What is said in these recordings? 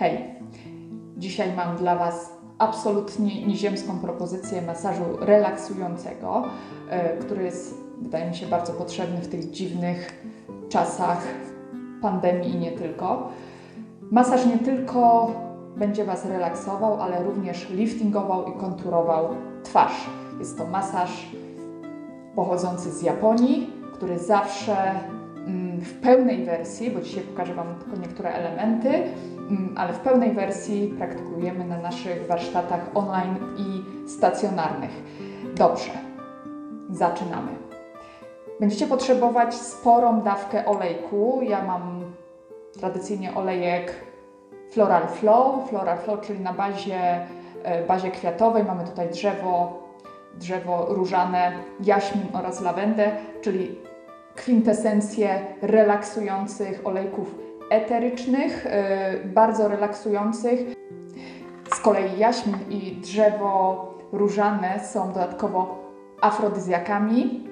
Hej, dzisiaj mam dla Was absolutnie nieziemską propozycję masażu relaksującego, e, który jest, wydaje mi się, bardzo potrzebny w tych dziwnych czasach pandemii i nie tylko. Masaż nie tylko będzie Was relaksował, ale również liftingował i konturował twarz. Jest to masaż pochodzący z Japonii, który zawsze w pełnej wersji, bo dzisiaj pokażę Wam tylko niektóre elementy, mm, ale w pełnej wersji praktykujemy na naszych warsztatach online i stacjonarnych. Dobrze, zaczynamy. Będziecie potrzebować sporą dawkę olejku. Ja mam tradycyjnie olejek Floral Flow. Floral Flow, czyli na bazie, e, bazie kwiatowej. Mamy tutaj drzewo, drzewo różane, jaśmin oraz lawendę, czyli kwintesencję relaksujących olejków eterycznych, yy, bardzo relaksujących. Z kolei jaśmin i drzewo różane są dodatkowo afrodyzjakami.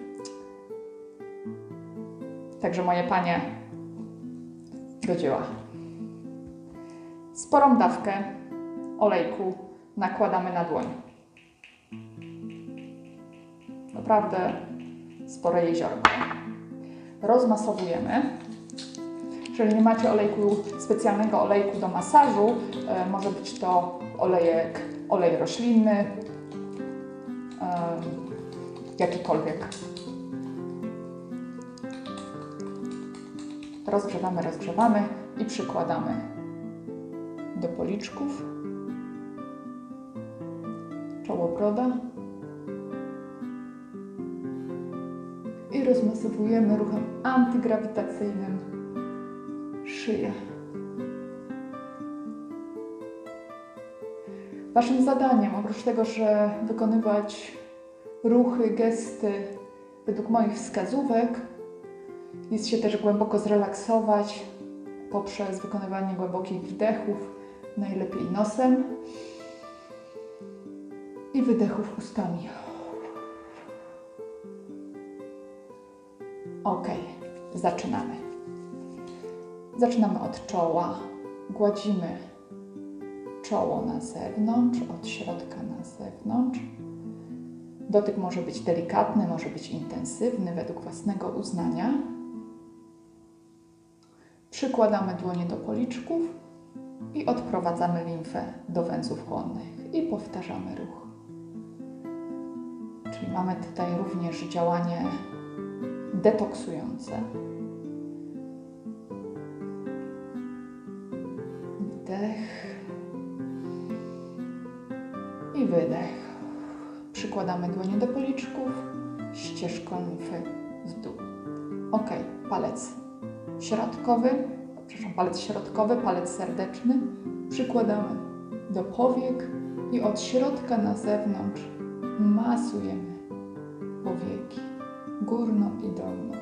Także moje panie do dzieła. Sporą dawkę olejku nakładamy na dłoń. Naprawdę spore jeziorko. Rozmasowujemy. Jeżeli nie macie olejku, specjalnego olejku do masażu, e, może być to olejek, olej roślinny, e, jakikolwiek. Rozgrzewamy, rozgrzewamy i przykładamy do policzków, czoło broda i rozmasowujemy ruchem antygrawitacyjnym szyję. Waszym zadaniem, oprócz tego, że wykonywać ruchy, gesty według moich wskazówek, jest się też głęboko zrelaksować poprzez wykonywanie głębokich wdechów, najlepiej nosem i wydechów ustami. Ok, zaczynamy. Zaczynamy od czoła. Gładzimy czoło na zewnątrz, od środka na zewnątrz. Dotyk może być delikatny, może być intensywny według własnego uznania. Przykładamy dłonie do policzków i odprowadzamy limfę do węzłów chłonnych i powtarzamy ruch. Czyli mamy tutaj również działanie detoksujące. Wdech i wydech. Przykładamy dłonie do policzków, ścieżką limfy w dół. Ok, palec środkowy, przepraszam, palec środkowy, palec serdeczny przykładamy do powiek i od środka na zewnątrz masujemy powieki górną i dolną.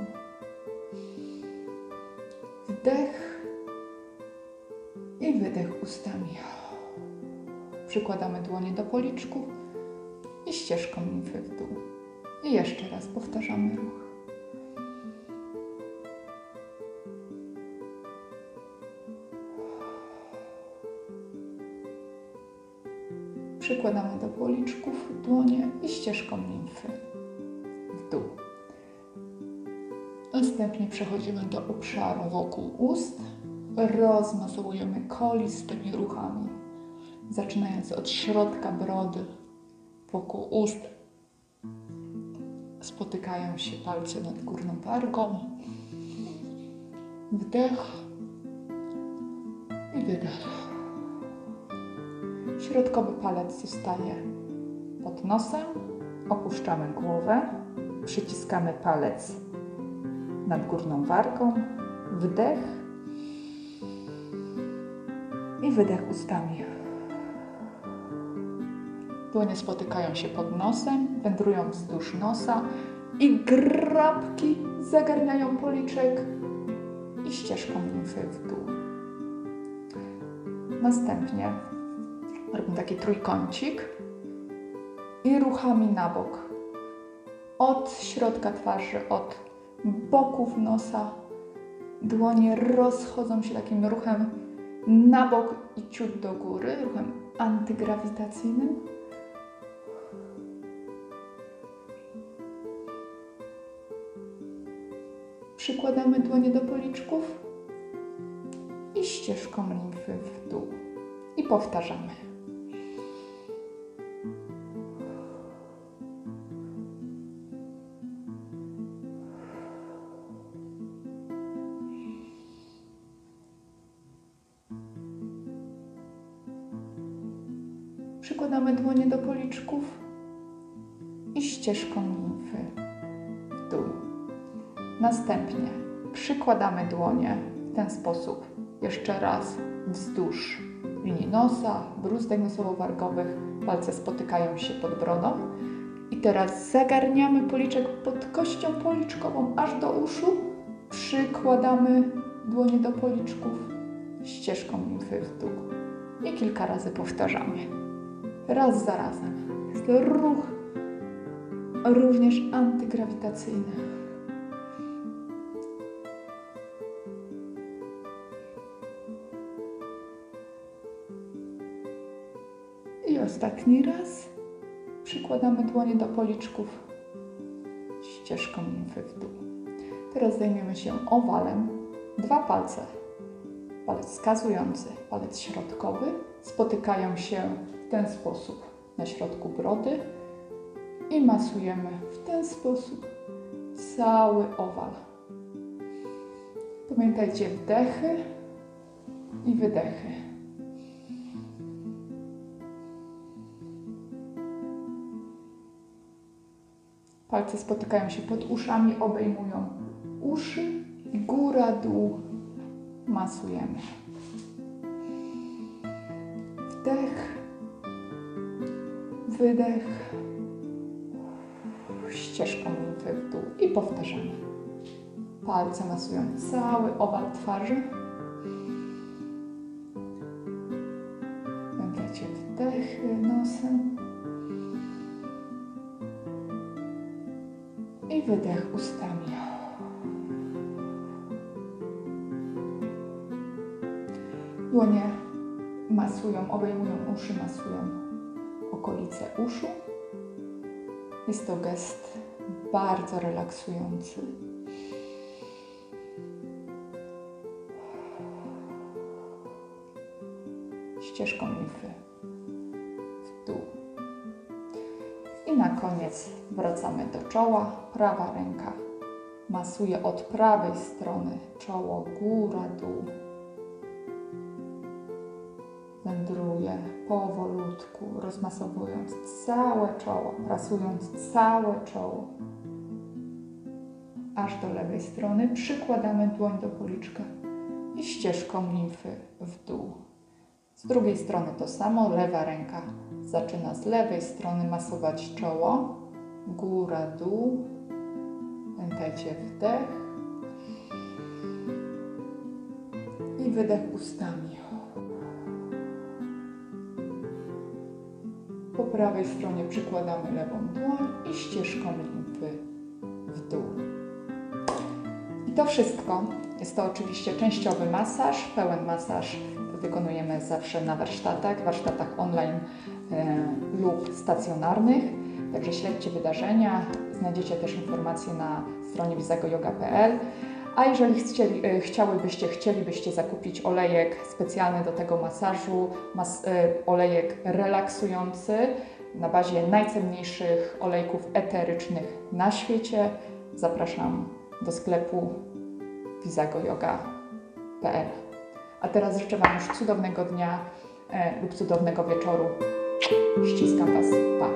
Wdech i wydech ustami. Przykładamy dłonie do policzków i ścieżką limfy w dół. I jeszcze raz powtarzamy ruch. Przykładamy do policzków dłonie i ścieżką limfy Następnie przechodzimy do obszaru wokół ust. Rozmasowujemy kolistymi ruchami, zaczynając od środka brody wokół ust. Spotykają się palce nad górną wargą. Wdech i wydech. Środkowy palec zostaje pod nosem. Opuszczamy głowę. Przyciskamy palec nad górną wargą. Wdech i wydech ustami. Dłonie spotykają się pod nosem, wędrują wzdłuż nosa i grabki zagarniają policzek i ścieżką limfy w dół. Następnie robimy taki trójkącik i ruchami na bok. Od środka twarzy, od boków nosa. Dłonie rozchodzą się takim ruchem na bok i ciut do góry ruchem antygrawitacyjnym. Przykładamy dłonie do policzków i ścieżką limfy w dół. I powtarzamy. I ścieżką limfy w dół. Następnie przykładamy dłonie w ten sposób jeszcze raz wzdłuż linii nosa, bruzdek nosowo-wargowych, palce spotykają się pod brodą. I teraz zagarniamy policzek pod kością policzkową aż do uszu, przykładamy dłonie do policzków ścieżką limfy w dół i kilka razy powtarzamy. Raz za razem. Ruch również antygrawitacyjny. I ostatni raz. Przykładamy dłonie do policzków ścieżką limfy w dół. Teraz zajmiemy się owalem. Dwa palce, palec wskazujący, palec środkowy, spotykają się w ten sposób na środku brody i masujemy w ten sposób cały owal. Pamiętajcie wdechy i wydechy. Palce spotykają się pod uszami, obejmują uszy, góra, dół. Masujemy. Wdech, wydech, ścieżką limfy w dół i powtarzamy. Palce masują cały owal twarzy. Pamiętajcie wdechy nosem i wydech ustami. Dłonie masują, obejmują uszy, masują okolice uszu. Jest to gest bardzo relaksujący. Ścieżką limfy w dół. I na koniec wracamy do czoła. Prawa ręka masuje od prawej strony czoło, góra, dół. Wędruje powolutku, rozmasowując całe czoło, prasując całe czoło. Aż do lewej strony przykładamy dłoń do policzka i ścieżką limfy w dół. Z drugiej strony to samo, lewa ręka zaczyna z lewej strony masować czoło, góra, dół. Pamiętajcie wdech i wydech ustami. Po prawej stronie przykładamy lewą dłoń i ścieżką limfy w dół. To wszystko. Jest to oczywiście częściowy masaż, pełen masaż wykonujemy zawsze na warsztatach, warsztatach online e, lub stacjonarnych. Także śledźcie wydarzenia. Znajdziecie też informacje na stronie wizagoyoga.pl. A jeżeli chcieli, e, chciałybyście, chcielibyście zakupić olejek specjalny do tego masażu, mas, e, olejek relaksujący na bazie najcenniejszych olejków eterycznych na świecie, zapraszam do sklepu wizagoyoga.pl. A teraz życzę Wam już cudownego dnia e, lub cudownego wieczoru. Ściskam Was. Pa!